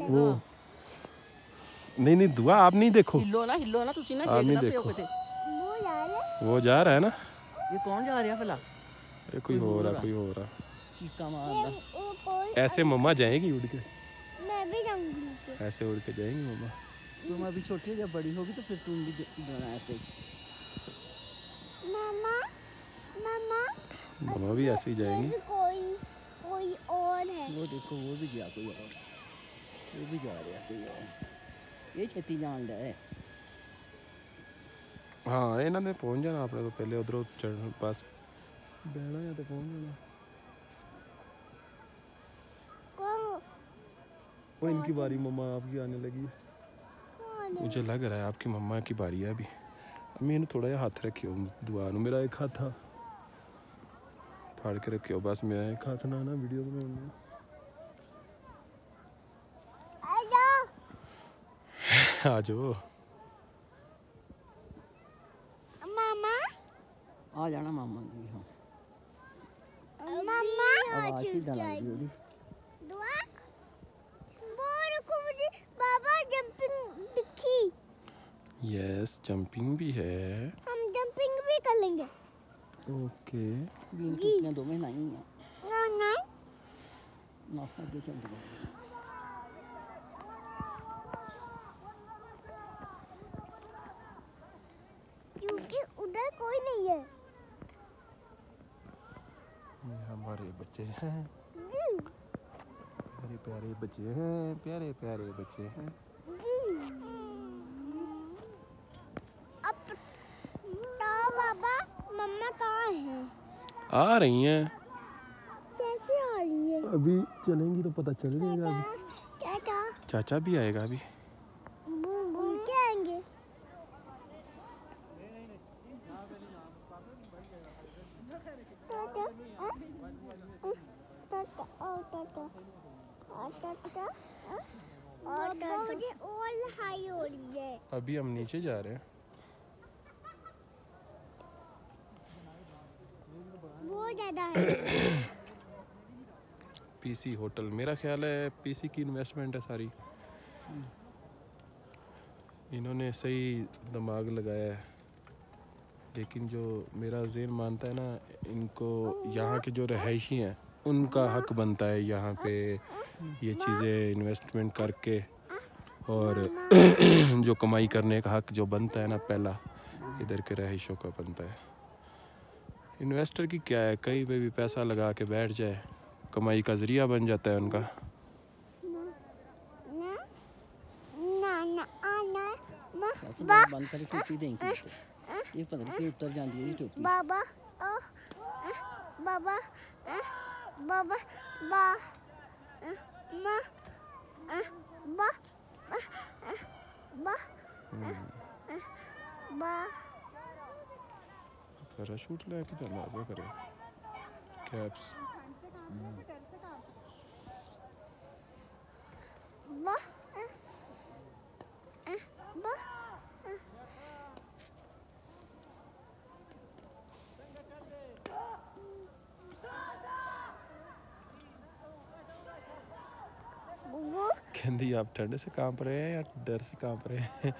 वो। नहीं नहीं दुआ आप नहीं देखो। हिलो ना हिलो ना तुसी ना आप नहीं देखो। वो जा रहा है। ना। ये कौन जा रहा है भला? ये कोई हो रहा कोई हो। रहा चीका मार ऐसे मम्मा जाएँगी उड़ के? मैं भी जाऊँगी ऐसे उड़ के जाएँगी मम्मा? तो तुम अभी छोटी हो जब बड़ी होगी तो फिर तुम भी जाना ऐसे। मम्मा मम्मा मम्मा भी ऐसे ही जाएँगी। कोई कोई और है। वो देखो वो भी गया कोई और। वो भी जा रहा कोई और ये छेती जान है ਹਾਂ ਇਹਨਾਂ ਨੇ ਪਹੁੰਚ ਜਾਣਾ ਆਪਣੇ ਤੋਂ ਪਹਿਲੇ ਉਧਰੋਂ ਚੜਨ ਪਾਸ ਬਹਿਣਾ ਜਾਂ ਤੇ ਪਹੁੰਚ ਜਾਣਾ कौन वो इनकी बारी मम्मा आपकी आने लगी है कौन मुझे लग रहा है आपकी मम्मा की बारी है अभी अम्मी ने थोड़ा जिहा हथ रखियो दुआ ਨੂੰ ਮੇਰਾ ਇੱਕ ਹੱਥ ਆ ਫੜ ਕੇ ਰੱਖਿਓ ਬਸ ਮੈਂ ਇੱਕ ਹੱਥ ਨਾਲ ਨਾ ਵੀਡੀਓ आजो। मामा? आ जाना मामा जी हाँ। मामा? आज जाएगी। दुआ? बोर को मुझे बाबा जंपिंग दिखी। यस जंपिंग भी है। हम जंपिंग भी कर लेंगे। ओके। बीन दो में नहीं है। ना ना नौ साल के चल ये हमारे बच्चे हैं। प्यारे प्यारे बच्चे हैं प्यारे प्यारे बच्चे हैं। अब तो बाबा मम्मा कहाँ है? आ रही हैं। कैसे आ रही है? अभी चलेंगी तो पता चल जाएगा। अभी चाचा भी आएगा अभी भूल के आएँगे टाटा, हाँ? हाँ, टाटा, और टाटा, और टाटा, हाँ? और टाटा। मुझे और हाई हो रही है। अभी हम नीचे जा रहे हैं। वो ज़्यादा है। PC hotel. मेरा ख्याल है पीसी की इन्वेस्टमेंट है सारी। इन्होंने सही दिमाग लगाया है। लेकिन जो मेरा जेन मानता है ना इनको यहाँ के जो रहायशी हैं उनका हक बनता है यहाँ पे। ये चीज़ें इन्वेस्टमेंट करके और जो कमाई करने का हक जो बनता है ना पहला इधर के रहायशों का बनता है। इन्वेस्टर की क्या है? कहीं पे भी पैसा लगा के बैठ जाए कमाई का ज़रिया बन जाता है उनका। है टोपी। बाबा बाबा बाबा पैराशूट लेके चला क्या करे कैप्स बा अ, कहती आप ठंड से काँप रहे हैं या डर से काँप रहे हैं?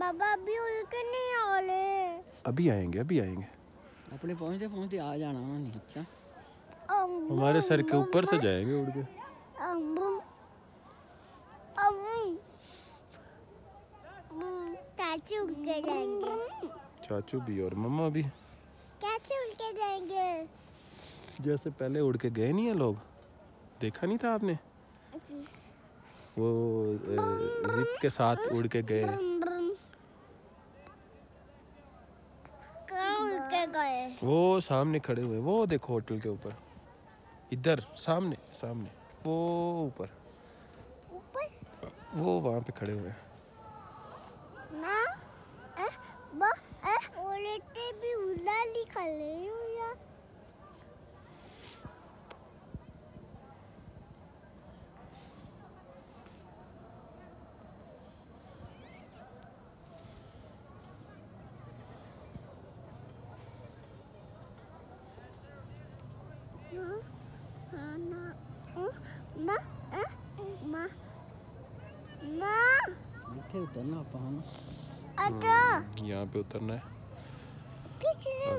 बाबा अभी उड़ नहीं आ रहे। अभी आएँगे अभी आएँगे। अपने पहुँचते पहुँचते आ जाना उन्होंने अच्छा। हमारे सर के ऊपर से जाएँगे उड़ के। कैसे के जाएँगे चाचू भी और मम्मा भी। कैसे उड़ के जाएँगे जैसे पहले उड़ के गए नहीं है लोग? देखा नहीं था आपने? वो जिप के साथ उड़ के गए? वो सामने खड़े हुए वो देखो होटल के ऊपर। इधर सामने सामने वो ऊपर। ऊपर? वो वहाँ पे खड़े हुए हैं। नीचे उतरना हम्म, यहाँ पे उतरना है।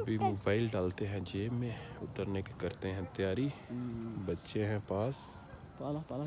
अभी मोबाइल डालते हैं जेब में उतरने की करते हैं तैयारी। हम्म। बच्चे हैं पास। पाला पाला